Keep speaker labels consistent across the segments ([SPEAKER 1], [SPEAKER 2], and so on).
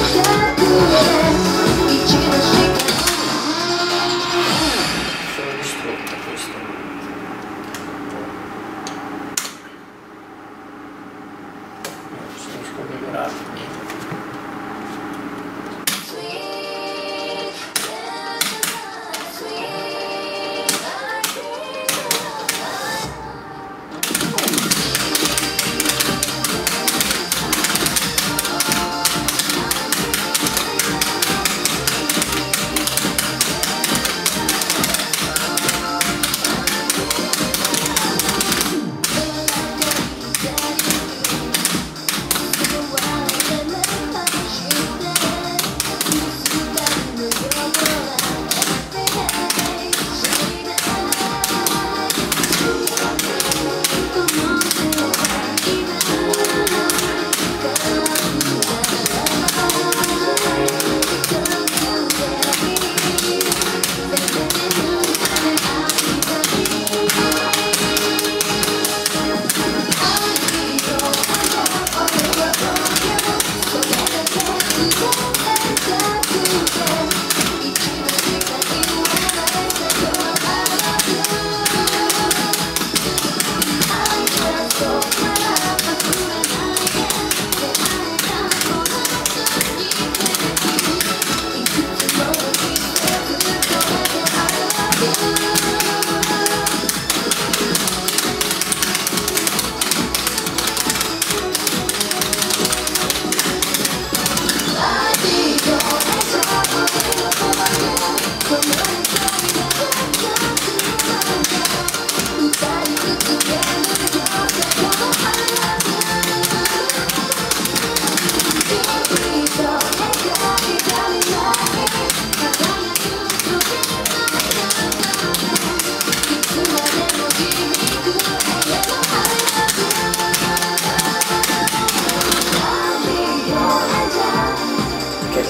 [SPEAKER 1] Yeah.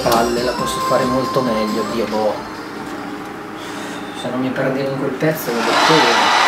[SPEAKER 1] Palle, la posso fare molto meglio, Dio boh. Se non mi perdevo in quel pezzo lo battevo.